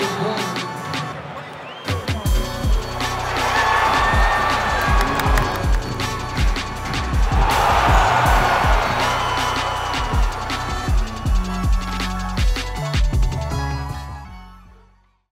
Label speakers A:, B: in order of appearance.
A: Big One.